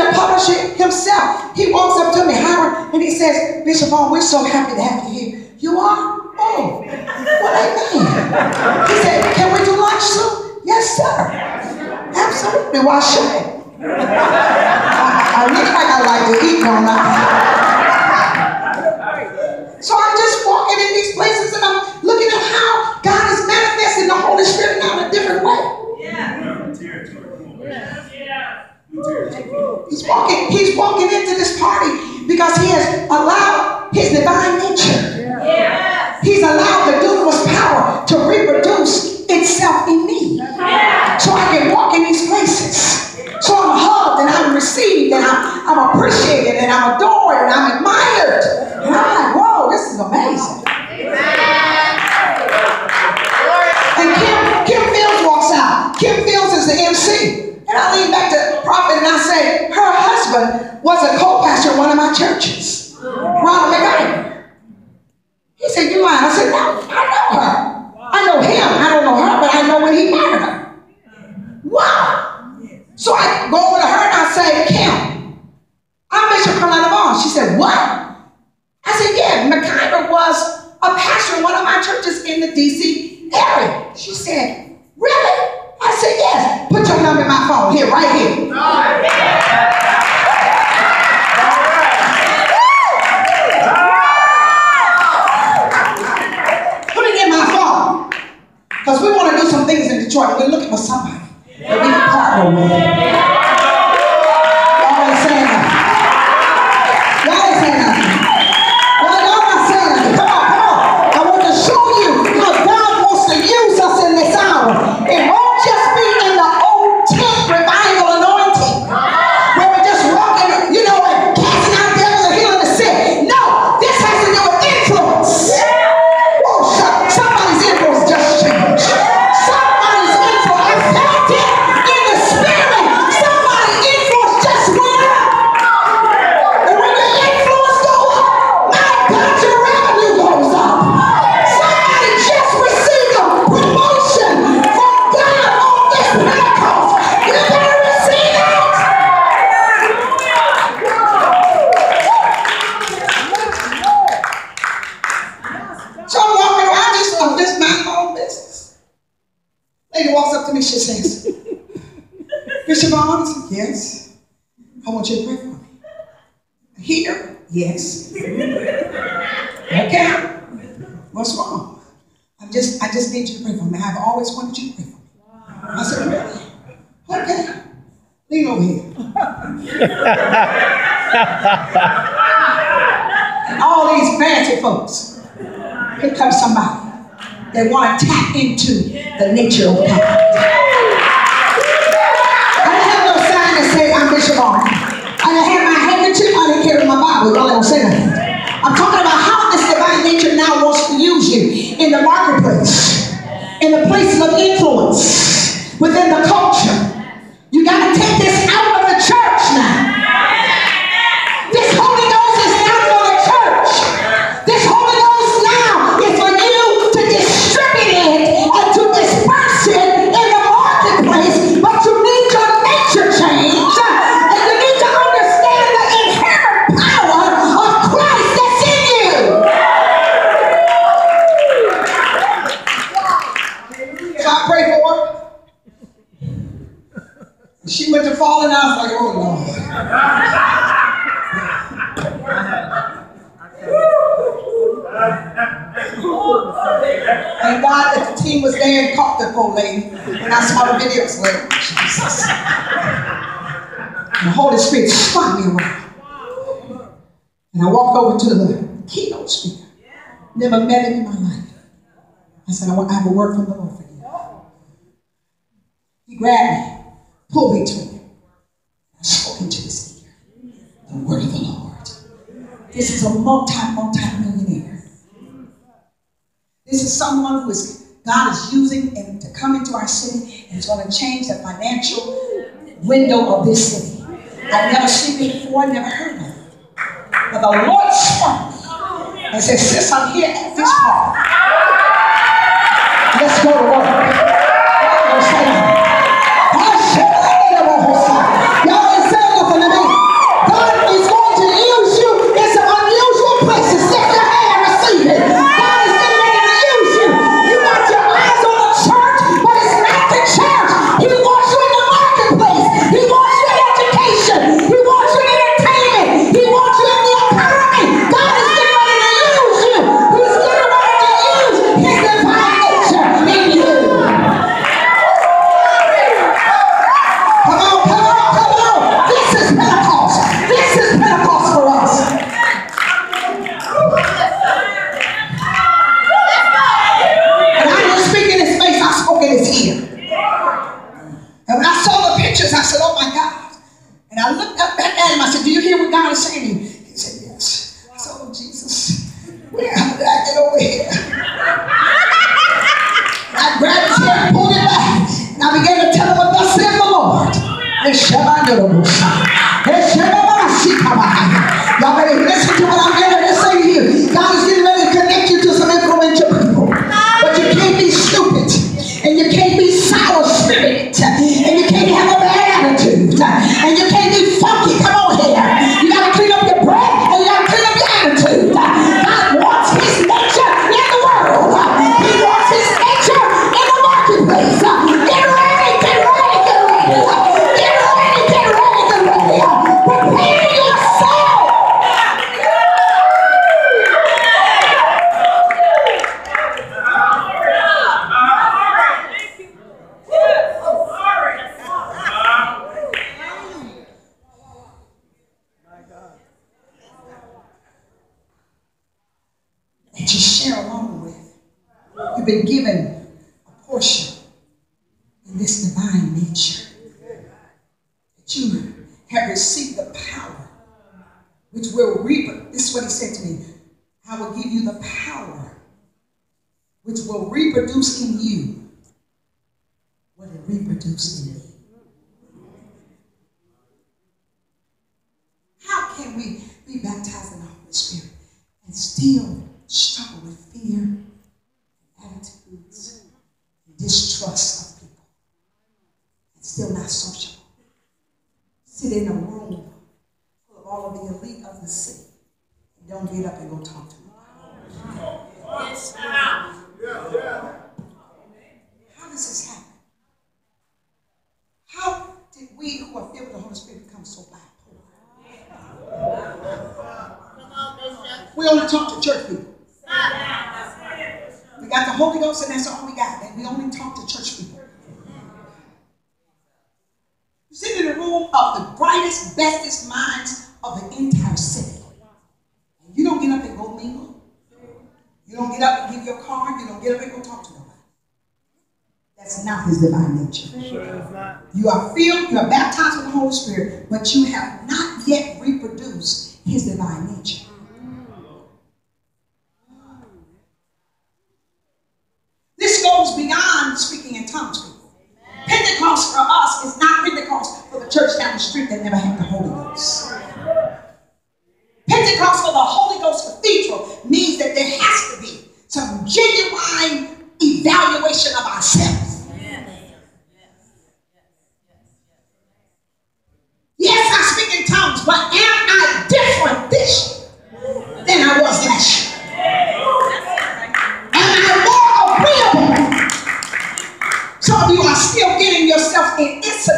the publisher himself, he walks up to me, Howard, and he says, Bishop Vaughn, we're so happy to have you here. You are? Oh, what amen. He said, can we do lunch soon? Yes, sir. Absolutely. Why should I? I, I look like I like to eat, don't I? So I'm just walking in these places He's walking, he's walking into this party because he has allowed his divine nature. He's allowed the dunamis power to reproduce itself in me. So I can walk in these places. So I'm hugged and I'm received and I'm, I'm appreciated and I'm adored and I'm admired. And I'm like, whoa, this is amazing. And Kim, Kim Fields walks out. Kim Fields is the MC. And I lean back to the prophet and I say, her husband was a co-pastor in one of my churches. Ronald McIver. He said, you lying. I said, no, I know her. I know him. I don't know her, but I know when he married her. Wow. So I go over to her and I say, Kim, I'm Bishop Corletta Vaughn. She said, what? I said, yeah, McIver was a pastor in one of my churches in the DC area. She said, really? I said, yes. Put your number in my phone. Here, right here. Put it in my phone. Because we want to do some things in Detroit. We're looking for somebody that we can all these fancy folks. Here comes somebody. They want to tap into the nature of God. I didn't have no sign that said I'm Bishop Vaughn. I didn't have my handkerchief. I didn't carry my Bible. Y'all don't say nothing. I'm talking about how this divine nature now wants to use you in the marketplace, in the places of influence, within the culture. You got to take this like, oh Lord. Thank God that the team was there and caught the poor lady. And I saw the videos later. Jesus. And the Holy Spirit spun me around. And I walked over to the keynote speaker. Never met him in my life. I said, I want I have a word from the Lord for you. He grabbed me, pulled me to him. I spoke into his ear. The word of the Lord. This is a multi, multi millionaire. This is someone who is God is using and to come into our city and is going to change the financial window of this city. I've never seen it before, never heard of it. But the Lord spoke and said, Sis, I'm here at this part. Let's go to work. 上 can we be baptized in the Holy Spirit and still sick. And you don't get up and go mingle. You don't get up and give your card. You don't get up and go talk to nobody. That's not his divine nature. You are filled, you are baptized with the Holy Spirit, but you have not yet reproduced his divine nature.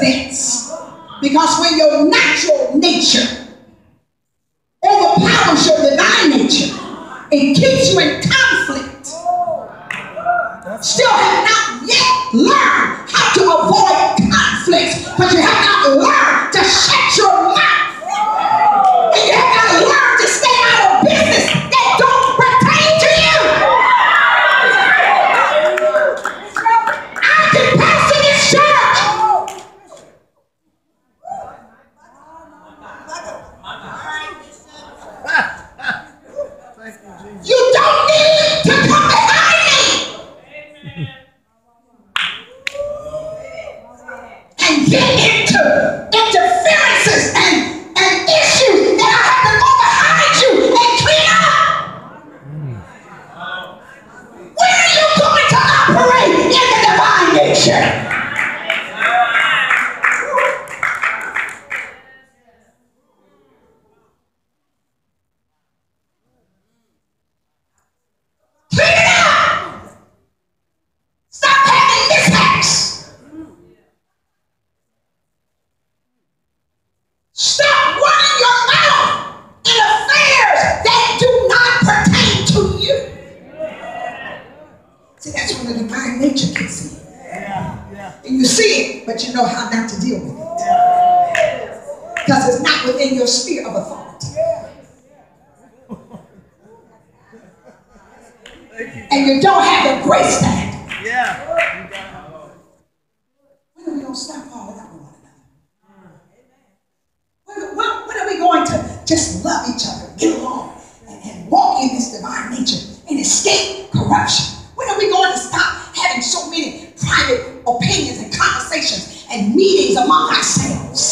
Because Because when your natural nature not within your sphere of authority. And you don't have the grace to handle. Yeah. When are we going to stop falling out with one another? When, when, when, are we going to just love each other, get along, and, and walk in this divine nature and escape corruption? When are we going to stop having so many private opinions and conversations and meetings among ourselves?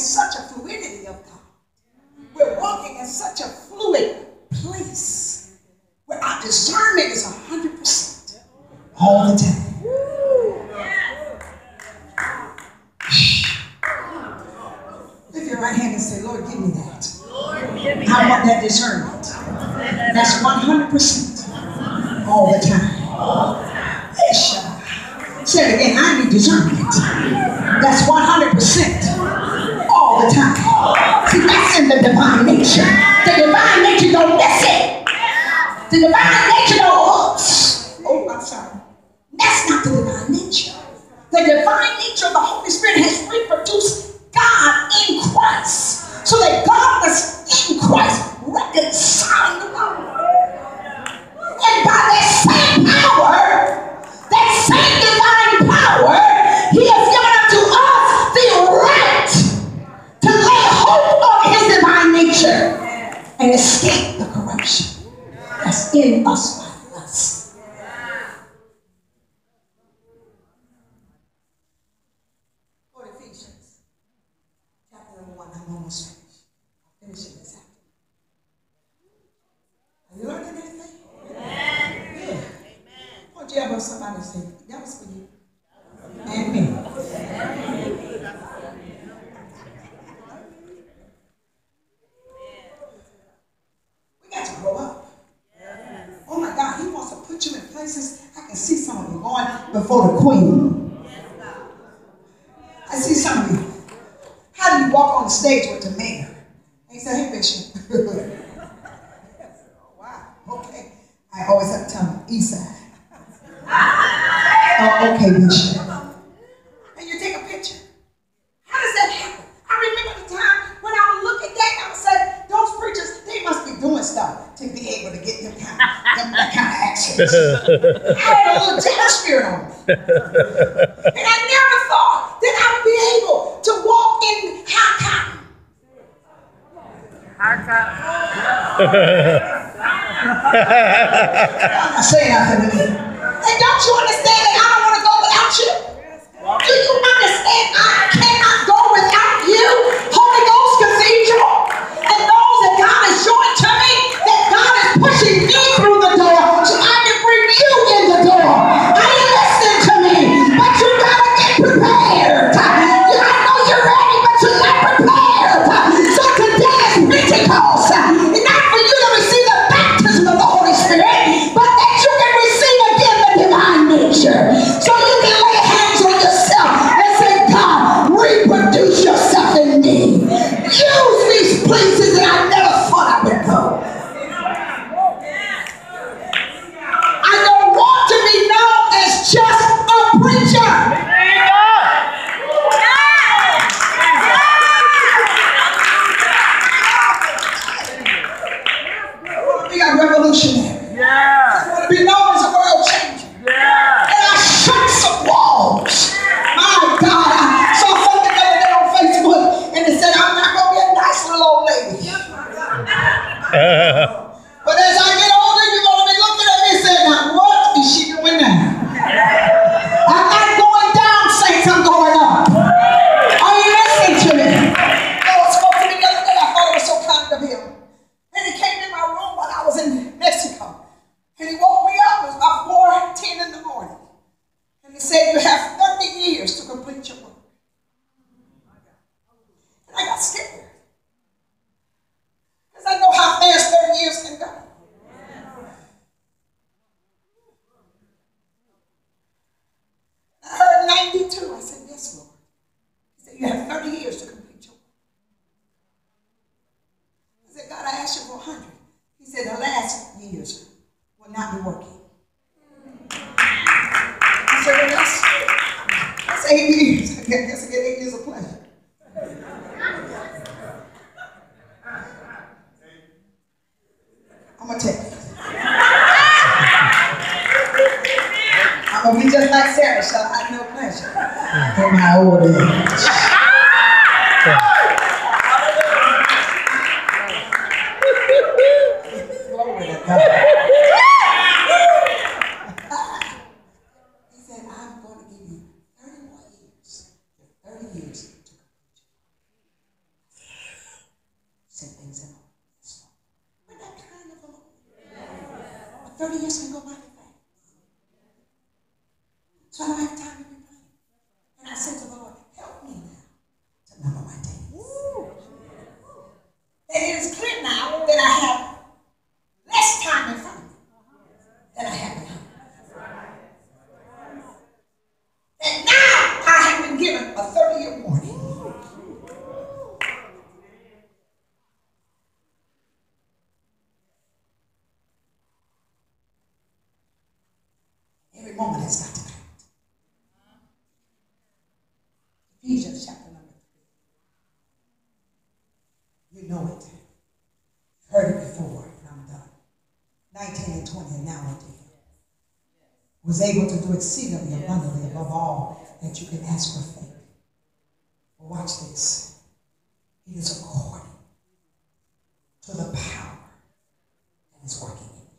such a fluidity of God. We're walking in such a fluid place where our discernment is 100% all the time. before the queen. I see some of you. How do you walk on stage with the mayor? And he said, hey, Bishop. Oh, wow, okay. I always have to tell him, east oh, okay, Bishop. And you take a picture. How does that happen? I remember the time when I would look at that and I would say, those preachers, they must be doing stuff to be able to get them kind of, them, that kind of action. and I never thought that I would be able to walk in high cotton. High cotton. Say nothing to me. And don't you understand that I don't want to go without you? Do you understand? I Yeah. Moment has got to. Ephesians chapter number 3. You know it. You've heard it before, and I'm done. 19 and 20, and now unto him. Was able to do exceedingly abundantly above all that you can ask for faith. But watch this. It is according to the power that is working in you.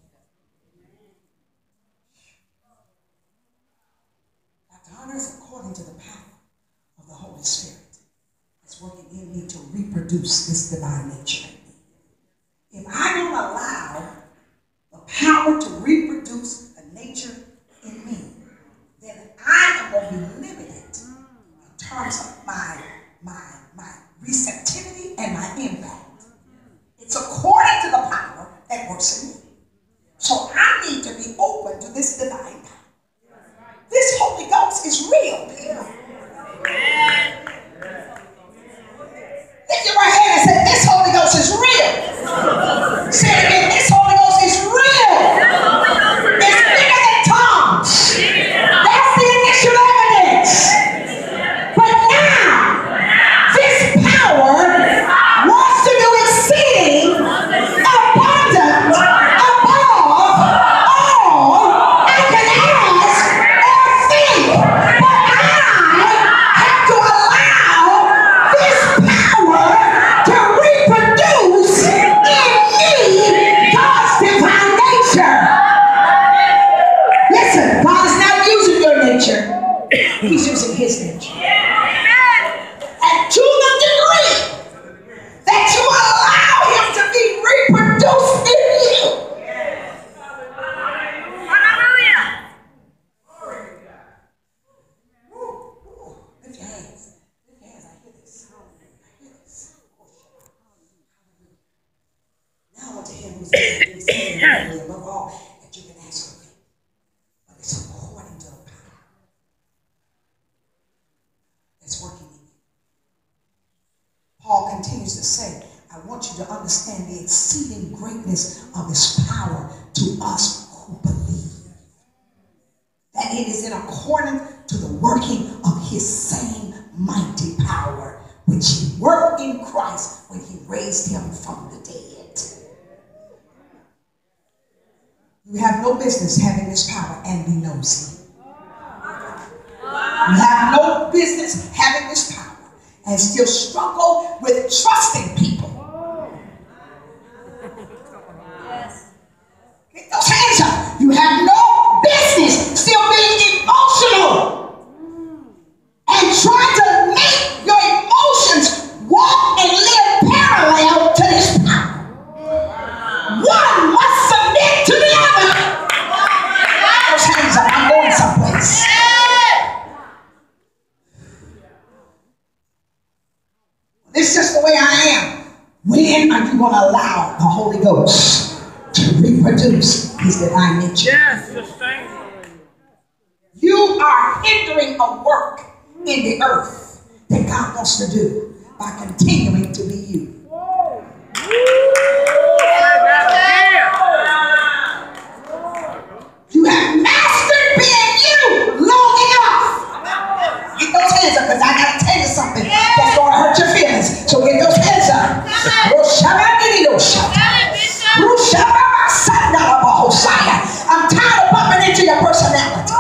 Dr. Hunter is according to the power of the Holy Spirit that's working in me to this divine nature exceeding greatness of his power to us who believe that it is in accordance to the working of his same mighty power, which he worked in Christ when he raised him from the dead. You have no business having this power and be nosy. You have no business having this power and still struggle with trusting people. Up. You have no business still being emotional and trying to make your emotions walk and live parallel to this power. One must submit to the other. Those hands up. I'm going someplace. This is just the way I am. When are you going to allow the Holy Ghost to reproduce his divine nature? Yes. You are hindering a work in the earth that God wants to do by continuing to be you. their personality.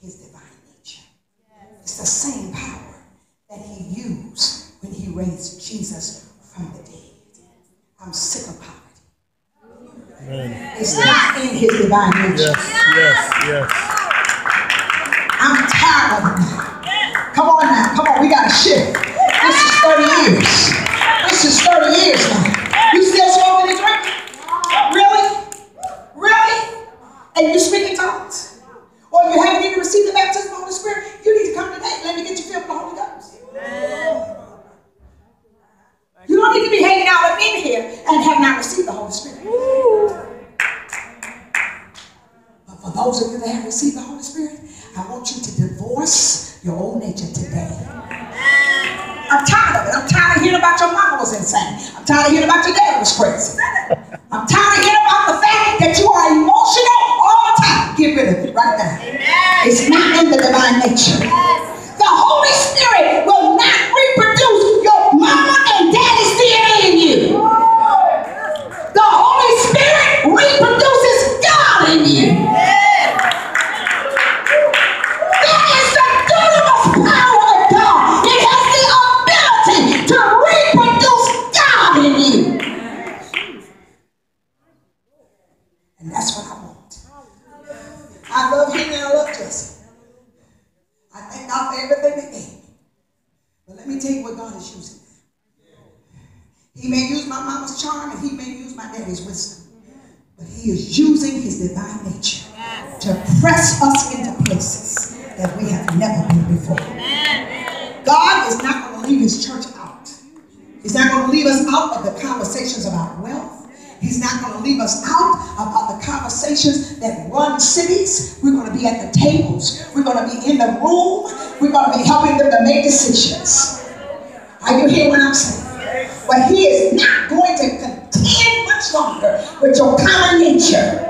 His divine nature. It's the same power that he used when he raised Jesus from the dead. I'm sick of poverty. Amen. It's not in his divine nature. Yes, yes, yes. I'm tired of it now. Come on now, come on, we gotta shift. This is 30 years. This is 30 years now. You still smoking and drinking? Really? Really? And you speak in tongues? Or you haven't even received the baptism of the Holy Spirit? You need to come today. Let me get you filled with the Holy Ghost. You don't need to be hanging out up in here and have not received the Holy Spirit. But for those of you that have received the Holy Spirit, I want you to divorce your old nature today. I'm tired of it. I'm tired of hearing about your mama was insane. I'm tired of hearing about your dad was crazy. I'm tired of hearing about the fact that you are emotional all the time. Get rid of it right now. It's not in the divine nature. He may use my mama's charm and he may use my daddy's wisdom. But he is using his divine nature to press us into places that we have never been before. God is not going to leave his church out. He's not going to leave us out of the conversations about wealth. He's not going to leave us out about the conversations that run cities. We're going to be at the tables. We're going to be in the room. We're going to be helping them to make decisions. Are you hearing what I'm saying? But he is not going to contend much longer with your common nature.